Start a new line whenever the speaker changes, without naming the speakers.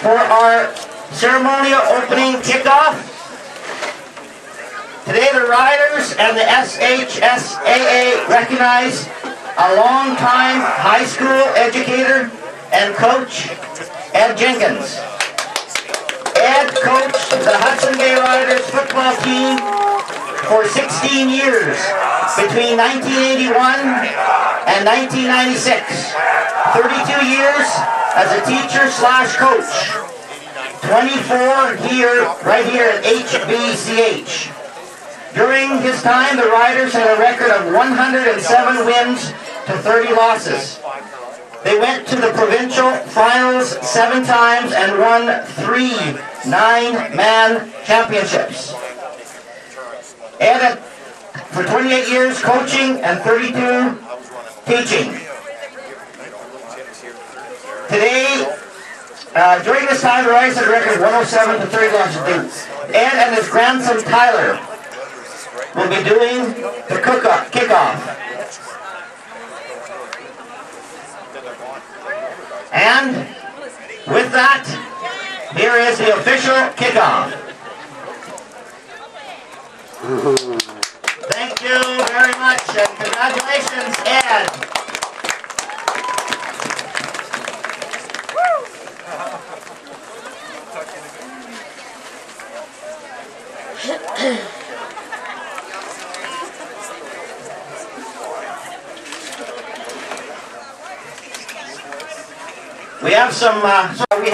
for our ceremonial opening kickoff. Today the riders and the SHSAA recognize a long-time high school educator and coach, Ed Jenkins. Ed coached the Hudson Bay Riders football team for 16 years between 1981 and 1996. 32 years as a teacher slash coach. 24 here, right here at HBCH. During his time, the Riders had a record of 107 wins to 30 losses. They went to the provincial finals seven times and won three nine-man championships. Ed for 28 years coaching and 32 teaching. Today, uh, during this time, the Riders record of 107 to 30 losses. Ed and his grandson Tyler will be doing the cook-off, kickoff. And with that, here is the official kickoff. Thank you very much and congratulations, Ed. We have some, uh, we have